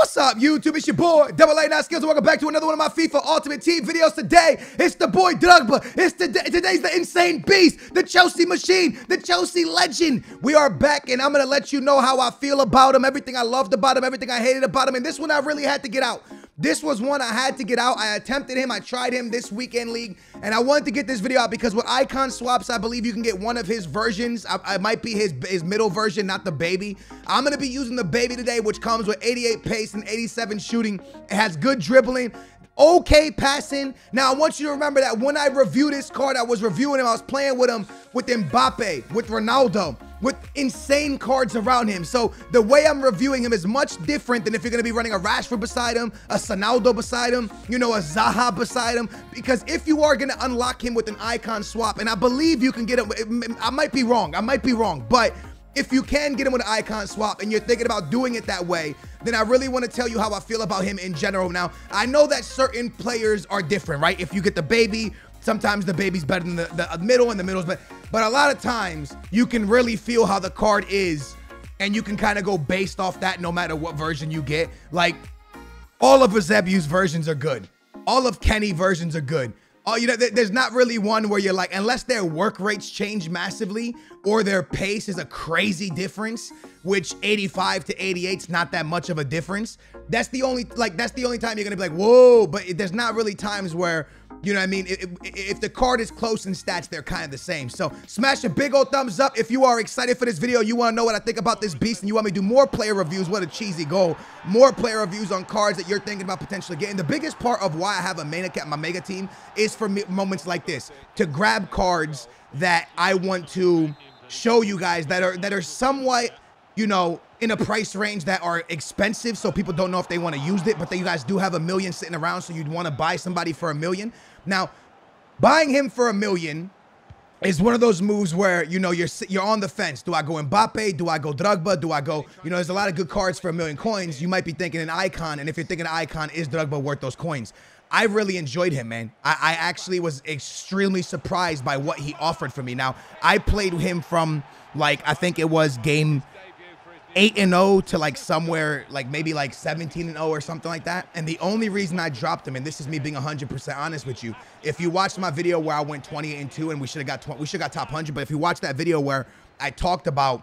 What's up, YouTube? It's your boy, Double A Nine Skills, and welcome back to another one of my FIFA Ultimate Team videos today. It's the boy Drogba. It's the today's the insane beast, the Chelsea machine, the Chelsea legend. We are back, and I'm gonna let you know how I feel about him, everything I loved about him, everything I hated about him, and this one I really had to get out. This was one I had to get out. I attempted him. I tried him this weekend league, and I wanted to get this video out because with icon swaps, I believe you can get one of his versions. I, I might be his, his middle version, not the baby. I'm going to be using the baby today, which comes with 88 pace and 87 shooting. It has good dribbling okay passing. Now, I want you to remember that when I reviewed this card, I was reviewing him, I was playing with him with Mbappe, with Ronaldo, with insane cards around him. So the way I'm reviewing him is much different than if you're going to be running a Rashford beside him, a Sonaldo beside him, you know, a Zaha beside him. Because if you are going to unlock him with an icon swap, and I believe you can get him, I might be wrong, I might be wrong, but if you can get him with an icon swap and you're thinking about doing it that way, then I really want to tell you how I feel about him in general. Now, I know that certain players are different, right? If you get the baby, sometimes the baby's better than the, the middle and the middle's better. But a lot of times you can really feel how the card is and you can kind of go based off that no matter what version you get. Like all of Eusebio's versions are good. All of Kenny versions are good. Oh, you know, there's not really one where you're like, unless their work rates change massively or their pace is a crazy difference, which 85 to 88 is not that much of a difference. That's the only, like, that's the only time you're gonna be like, whoa, but there's not really times where you know what I mean? If, if, the card is close in stats, they're kind of the same. So smash a big old thumbs up if you are excited for this video. You want to know what I think about this beast and you want me to do more player reviews. What a cheesy goal. More player reviews on cards that you're thinking about potentially getting. The biggest part of why I have a mega my mega team is for me, moments like this. To grab cards that I want to show you guys that are that are somewhat, you know, in a price range that are expensive so people don't know if they want to use it but then you guys do have a million sitting around so you'd want to buy somebody for a million now, buying him for a million is one of those moves where you know you're you're on the fence. Do I go Mbappe? Do I go Drogba? Do I go? You know, there's a lot of good cards for a million coins. You might be thinking an icon, and if you're thinking an icon, is Drogba worth those coins? I really enjoyed him, man. I, I actually was extremely surprised by what he offered for me. Now, I played him from like I think it was game 8 and 0 to like somewhere like maybe like 17 and 0 or something like that. And the only reason I dropped him, and this is me being 100% honest with you, if you watched my video where I went 20 and 2 and we should have got we should got top 100, but if you watch that video where I talked about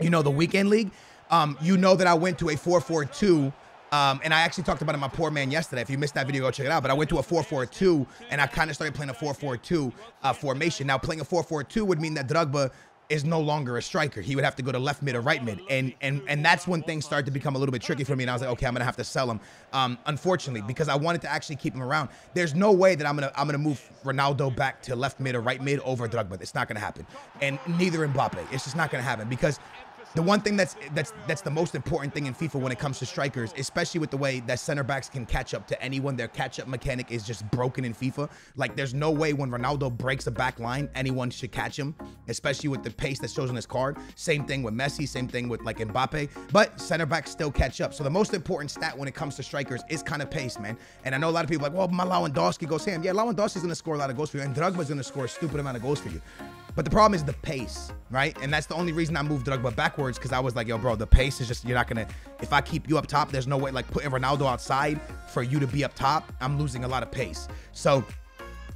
you know the weekend league, um, you know that I went to a 4-4-2 um, and I actually talked about it in my poor man yesterday. If you missed that video, go check it out. But I went to a 4-4-2, and I kind of started playing a 4-4-2 uh, formation. Now, playing a 4-4-2 would mean that Drogba is no longer a striker. He would have to go to left mid or right mid, and and and that's when things started to become a little bit tricky for me. And I was like, okay, I'm gonna have to sell him. Um, unfortunately, because I wanted to actually keep him around. There's no way that I'm gonna I'm gonna move Ronaldo back to left mid or right mid over Drogba. It's not gonna happen, and neither Mbappe. It's just not gonna happen because the one thing that's that's that's the most important thing in FIFA when it comes to strikers, especially with the way that center backs can catch up to anyone. Their catch up mechanic is just broken in FIFA. Like there's no way when Ronaldo breaks a back line, anyone should catch him, especially with the pace that shows on his card. Same thing with Messi, same thing with like Mbappe, but center backs still catch up. So the most important stat when it comes to strikers is kind of pace, man. And I know a lot of people like, well, my Lewandowski goes ham. Yeah, Lewandowski's gonna score a lot of goals for you, and Drogba's gonna score a stupid amount of goals for you. But the problem is the pace, right? And that's the only reason I moved Drogba backwards because I was like, yo, bro, the pace is just, you're not going to, if I keep you up top, there's no way, like putting Ronaldo outside for you to be up top, I'm losing a lot of pace. So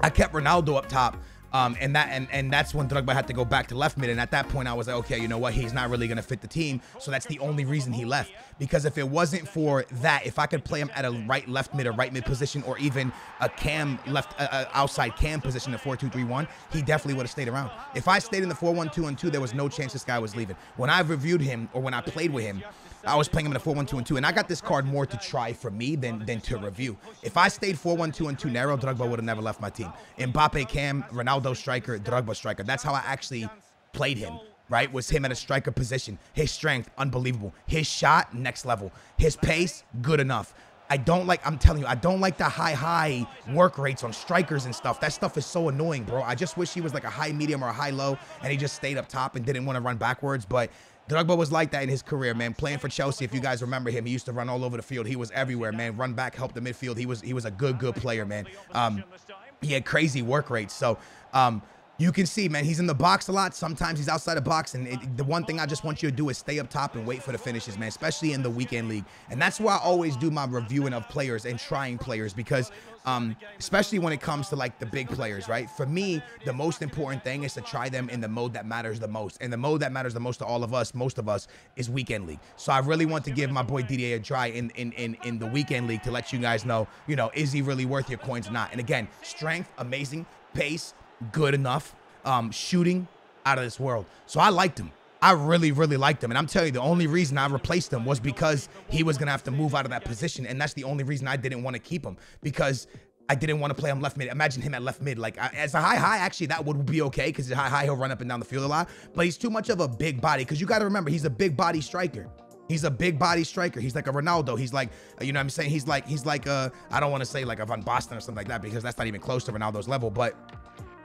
I kept Ronaldo up top um, and that and, and that's when Drogba had to go back to left mid. And at that point, I was like, okay, you know what? He's not really going to fit the team. So that's the only reason he left. Because if it wasn't for that, if I could play him at a right left mid or right mid position or even a cam left uh, outside cam position, the 4-2-3-1, he definitely would have stayed around. If I stayed in the 4-1-2 and 2, there was no chance this guy was leaving. When I reviewed him or when I played with him, I was playing him in a 4-1-2 and 2, and I got this card more to try for me than than to review. If I stayed 4-1-2 and 2 narrow, Drogba would have never left my team. Mbappe cam, Ronaldo striker, Drogba striker. That's how I actually played him right? Was him at a striker position. His strength, unbelievable. His shot, next level. His pace, good enough. I don't like, I'm telling you, I don't like the high, high work rates on strikers and stuff. That stuff is so annoying, bro. I just wish he was like a high medium or a high low and he just stayed up top and didn't want to run backwards. But Drogba was like that in his career, man. Playing for Chelsea, if you guys remember him, he used to run all over the field. He was everywhere, man. Run back, help the midfield. He was he was a good, good player, man. Um, he had crazy work rates. So um, you can see, man, he's in the box a lot. Sometimes he's outside the box. And it, the one thing I just want you to do is stay up top and wait for the finishes, man, especially in the weekend league. And that's why I always do my reviewing of players and trying players because, um, especially when it comes to like the big players, right? For me, the most important thing is to try them in the mode that matters the most. And the mode that matters the most to all of us, most of us, is weekend league. So I really want to give my boy DDA a try in, in, in, in the weekend league to let you guys know, you know, is he really worth your coins or not? And again, strength, amazing, pace, good enough. Um, shooting out of this world. So I liked him. I really, really liked him. And I'm telling you, the only reason I replaced him was because he was going to have to move out of that position. And that's the only reason I didn't want to keep him because I didn't want to play him left mid. Imagine him at left mid. Like, as a high high, actually, that would be okay because high high, he'll run up and down the field a lot. But he's too much of a big body because you got to remember, he's a big body striker. He's a big body striker. He's like a Ronaldo. He's like, you know what I'm saying? He's like, he's like a, I don't want to say like a Van Basten or something like that because that's not even close to Ronaldo's level. But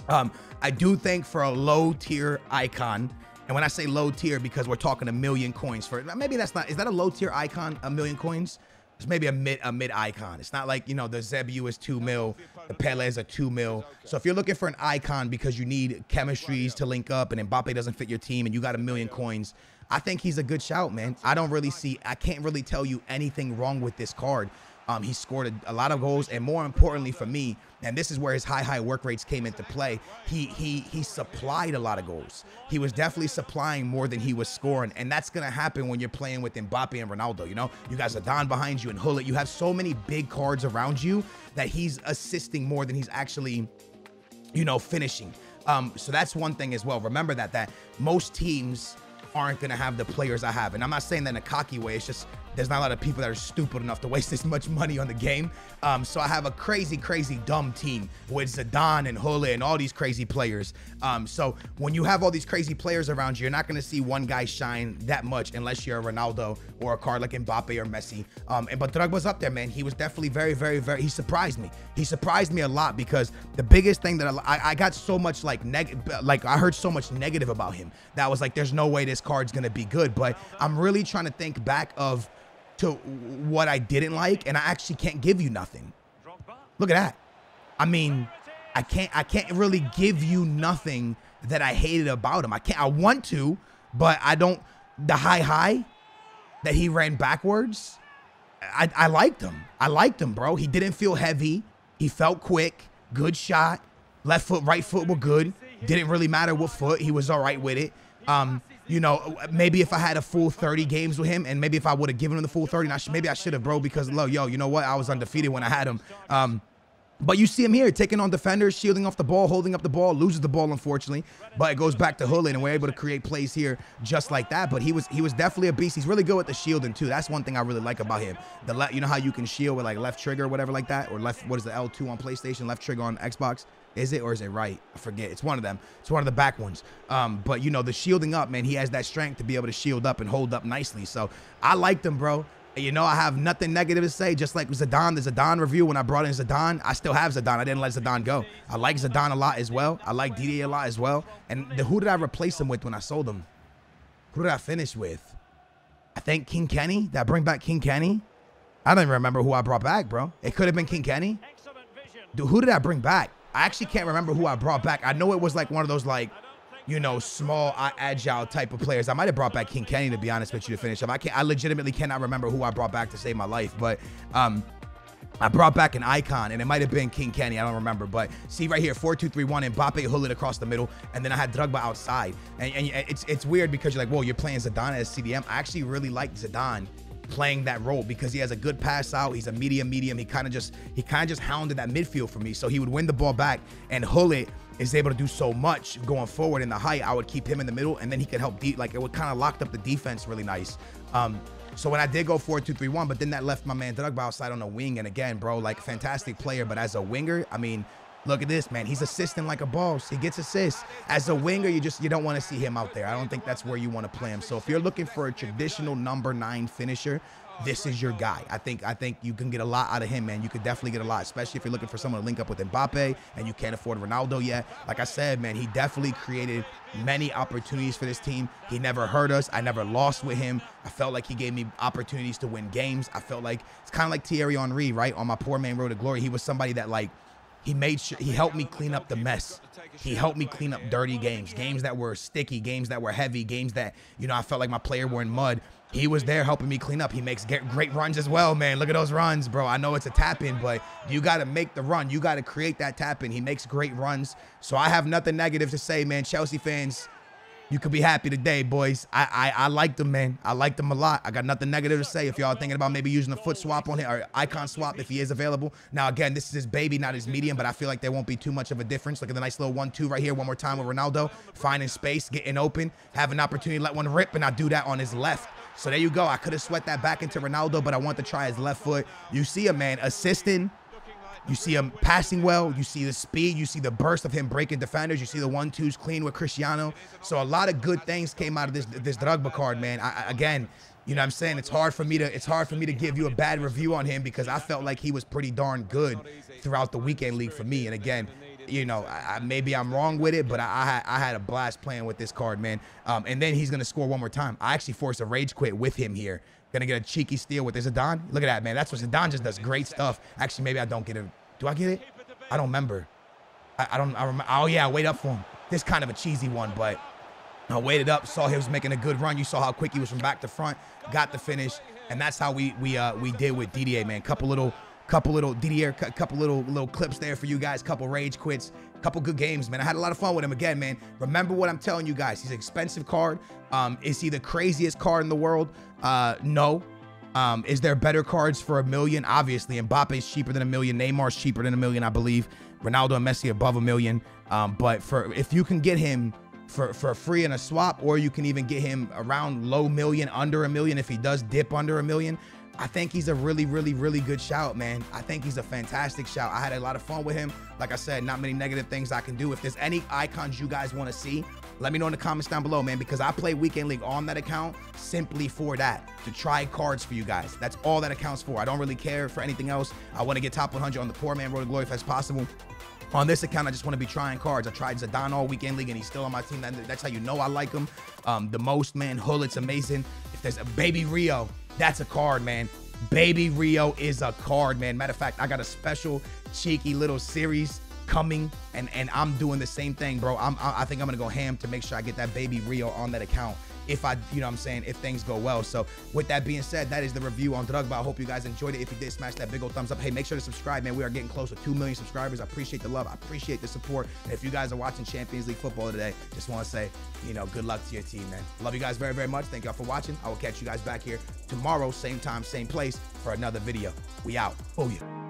um, I do think for a low tier icon, and when I say low tier, because we're talking a million coins for maybe that's not is that a low tier icon? A million coins? It's maybe a mid a mid icon. It's not like you know the Eusebio is two mil, the Pele is a two mil. So if you're looking for an icon because you need chemistries to link up and Mbappe doesn't fit your team and you got a million coins, I think he's a good shout, man. I don't really see I can't really tell you anything wrong with this card. Um, he scored a, a, lot of goals, and more importantly for me, and this is where his high, high work rates came into play. He he he supplied a lot of goals. He was definitely supplying more than he was scoring, and that's gonna happen when you're playing with Mbappe and Ronaldo. You know, you guys are Don behind you and Gullit. You have so many big cards around you that he's assisting more than he's actually, you know, finishing. Um, so that's one thing as well. Remember that that most teams aren't going to have the players I have. And I'm not saying that in a cocky way. It's just there's not a lot of people that are stupid enough to waste this much money on the game. Um, so I have a crazy, crazy dumb team with Zidane and Gullit and all these crazy players. Um, so when you have all these crazy players around you, you're not going to see one guy shine that much unless you're a Ronaldo or a card like Mbappe or Messi. Um, and but Drogba's up there, man. He was definitely very, very, very. He surprised me. He surprised me a lot because the biggest thing that I, I got so much like negative, like I heard so much negative about him that was like, there's no way this card's going to be good. But I'm really trying to think back of to what I didn't like, and I actually can't give you nothing. Look at that. I mean, I can't I can't really give you nothing that I hated about him. I can't I want to, but I don't the high high that he ran backwards. I, I liked him. I liked him, bro. He didn't feel heavy. He felt quick. Good shot. Left foot, right foot were good. Didn't really matter what foot. He was all right with it. Um, you know, maybe if I had a full 30 games with him, and maybe if I would have given him the full 30, I maybe I should have, bro, because, low, yo, you know what? I was undefeated when I had him. Um, but you see him here taking on defenders, shielding off the ball, holding up the ball, loses the ball unfortunately. But it goes back to Gullit, and we're able to create plays here just like that. But he was he was definitely a beast. He's really good with the shielding too. That's one thing I really like about him. The le you know how you can shield with like left trigger or whatever like that, or left what is the L2 on PlayStation, left trigger on Xbox. Is it or is it right? I forget. It's one of them. It's one of the back ones. Um, but you know, the shielding up, man, he has that strength to be able to shield up and hold up nicely. So I liked him, bro. You know, I have nothing negative to say. Just like Zidane, the Zidane review, when I brought in Zidane, I still have Zidane. I didn't let Zidane go. I like Zidane a lot as well. I like Didier a lot as well. And the, who did I replace him with when I sold him? Who did I finish with? I think King Kenny. Did I bring back King Kenny? I don't even remember who I brought back, bro. It could have been King Kenny. Dude, who did I bring back? I actually can't remember who I brought back. I know it was like one of those like, you know, small, agile type of players. I might have brought back King Kenny to be honest with you to finish up. I can't. I legitimately cannot remember who I brought back to save my life, but um. I brought back an icon, and it might have been King Kenny. I don't remember. But see right here, 4-2-3-1, Mbappe Gullit across the middle, and then I had Drogba outside. And, and it's it's weird because you're like, whoa, you're playing Zidane as CDM. I actually really like Zidane playing that role because he has a good pass out. He's a medium medium. He kind of just he kind of just hounded that midfield for me. So he would win the ball back and Gullit is able to do so much going forward in the height. I would keep him in the middle and then he could help deep like it would kind of locked up the defense really nice. Um so when I did go 4-2-3-1, but then that left my man Drogba outside on the wing. And again, bro, like fantastic player. But as a winger, I mean, Look at this, man. He's assisting like a boss. He gets assists. As a winger, you just you don't want to see him out there. I don't think that's where you want to play him. So if you're looking for a traditional number nine finisher, this is your guy. I think I think you can get a lot out of him, man. You could definitely get a lot, especially if you're looking for someone to link up with Mbappe and you can't afford Ronaldo yet. Like I said, man, he definitely created many opportunities for this team. He never hurt us. I never lost with him. I felt like he gave me opportunities to win games. I felt like it's kind of like Thierry Henry, right? On my poor man road to glory. He was somebody that like he made sure he helped me clean up the mess. He helped me clean up dirty games, games that were sticky, games that were heavy, games that you know I felt like my player were in mud. He was there helping me clean up. He makes great runs as well, man. Look at those runs, bro. I know it's a tap in, but you got to make the run. You got to create that tap in. He makes great runs. So I have nothing negative to say, man. Chelsea fans, you could be happy today, boys. I, I I liked them, man. I like them a lot. I got nothing negative to say. If y'all thinking about maybe using a foot swap on him or icon swap if he is available. Now again, this is his baby, not his medium, but I feel like there won't be too much of a difference. Look at the nice little one-two right here. One more time with Ronaldo, finding space, getting open, have an opportunity to let one rip, and I do that on his left. So there you go. I could have sweat that back into Ronaldo, but I want to try his left foot. You see a man assisting you see him passing well. You see the speed. You see the burst of him breaking defenders. You see the one twos clean with Cristiano. So a lot of good things came out of this this Drogba card, man. I, again, you know what I'm saying? It's hard for me to it's hard for me to give you a bad review on him because I felt like he was pretty darn good throughout the weekend league for me. And again, you know, I, maybe I'm wrong with it, but I, I, had, I had a blast playing with this card, man. Um, and then he's gonna score one more time. I actually forced a rage quit with him here Gonna get a cheeky steal with this Zidane. Look at that, man. That's what Zidane just does. Great stuff. Actually, maybe I don't get it. Do I get it? I don't remember. I, I don't. I remember. Oh yeah, wait up for him. This kind of a cheesy one, but I waited up, saw he was making a good run. You saw how quick he was from back to front, got the finish, and that's how we we uh we did with DDA, man. Couple little couple little Didier, couple little little clips there for you guys, couple rage quits, couple good games, man. I had a lot of fun with him again, man. Remember what I'm telling you guys. He's an expensive card. Um, is he the craziest card in the world? Uh, no. Um, is there better cards for a million? Obviously, Mbappe's cheaper than a million. Neymar's cheaper than a million, I believe. Ronaldo and Messi above a million. Um, but for if you can get him for for free in a swap, or you can even get him around low million, under a million if he does dip under a million. I think he's a really, really, really good shout, man. I think he's a fantastic shout. I had a lot of fun with him. Like I said, not many negative things I can do. If there's any icons you guys want to see, let me know in the comments down below, man, because I play Weekend League on that account simply for that, to try cards for you guys. That's all that accounts for. I don't really care for anything else. I want to get top 100 on the Poor Man Road to Glory if that's possible. On this account, I just want to be trying cards. I tried Zidane all weekend league, and he's still on my team. That's how you know I like him. Um, the most, man. Gullit's amazing. If there's a baby Rio, that's a card, man. Baby Rio is a card, man. Matter of fact, I got a special cheeky little series coming and and I'm doing the same thing, bro. I'm I think I'm gonna go ham to make sure I get that baby Rio on that account if I, you know what I'm saying, if things go well. So with that being said, that is the review on Drogba. I hope you guys enjoyed it. If you did, smash that big old thumbs up. Hey, make sure to subscribe, man. We are getting close to 2 million subscribers. I appreciate the love. I appreciate the support. And if you guys are watching Champions League football today, just want to say, you know, good luck to your team, man. Love you guys very, very much. Thank y'all for watching. I will catch you guys back here tomorrow, same time, same place for another video. We out. Oh, yeah.